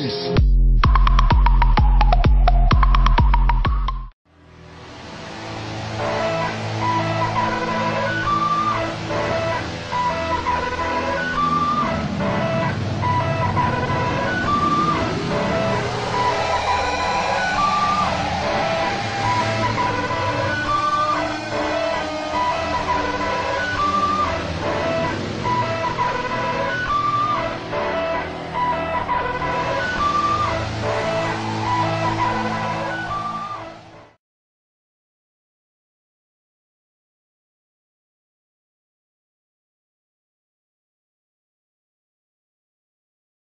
Peace.